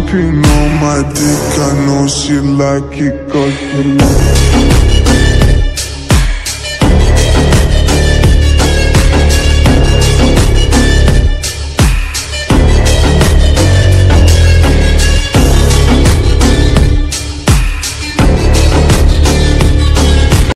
Pumping on my dick, I know she like it cause she like